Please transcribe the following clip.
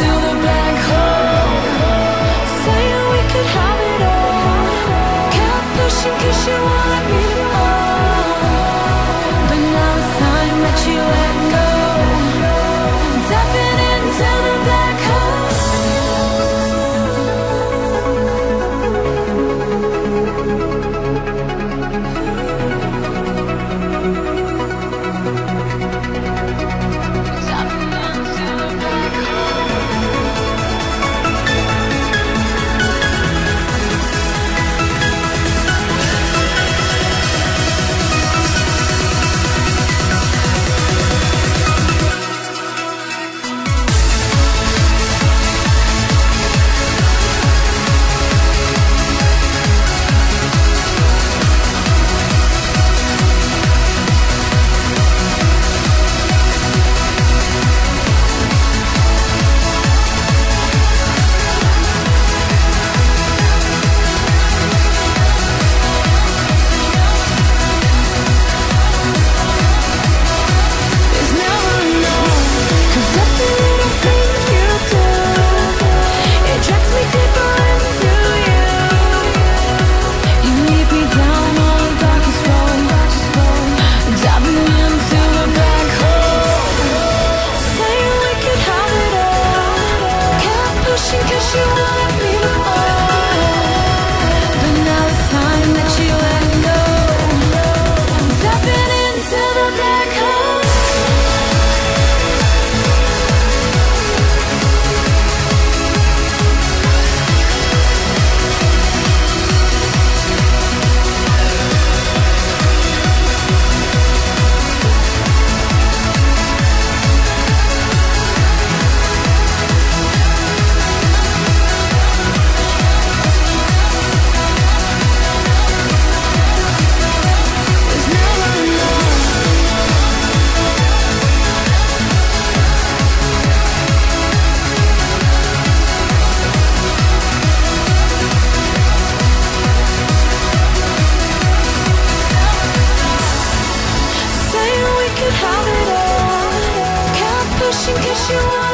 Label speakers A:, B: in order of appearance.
A: to the black you, kiss you.